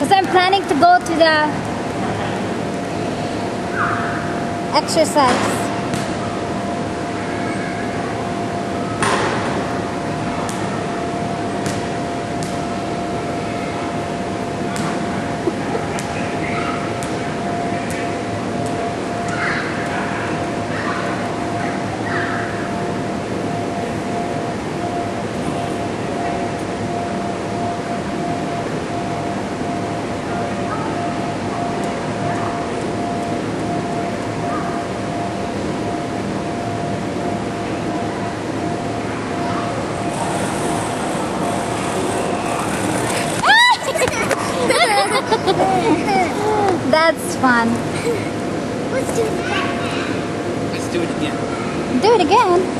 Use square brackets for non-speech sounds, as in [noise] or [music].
Because I'm planning to go to the exercise. [laughs] That's fun. Let's do it again. Let's do it again. Do it again.